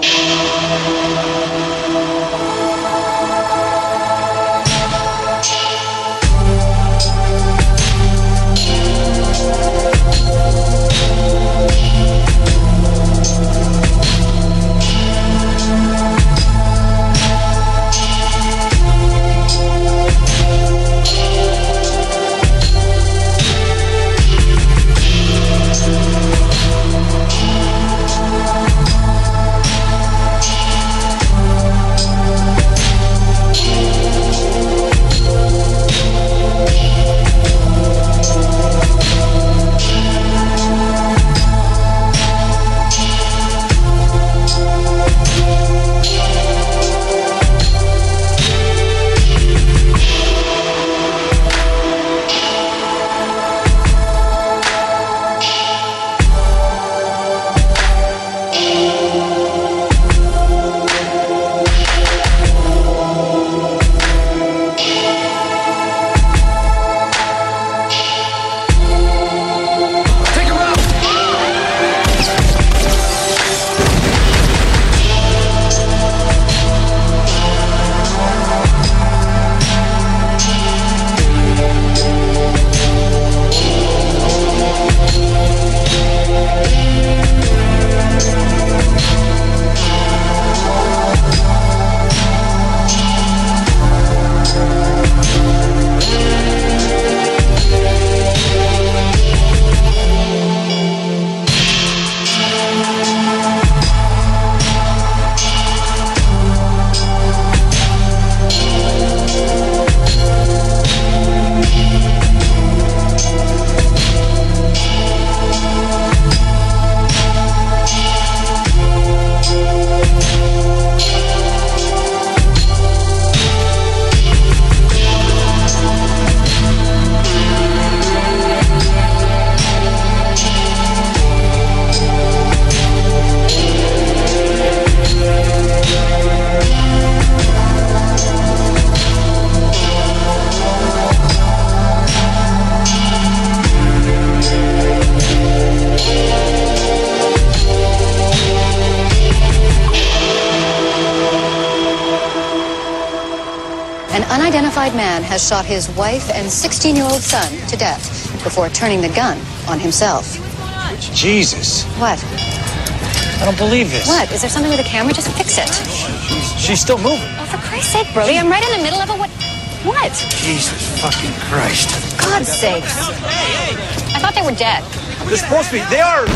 you An unidentified man has shot his wife and 16 year old son to death before turning the gun on himself. Jesus. What? I don't believe this. What? Is there something with the camera? Just fix it. She's, she's still moving. Oh, for Christ's sake, Brody, I'm right in the middle of a what? What? Jesus fucking Christ. God's sakes. I thought they were dead. They're supposed to be. They are.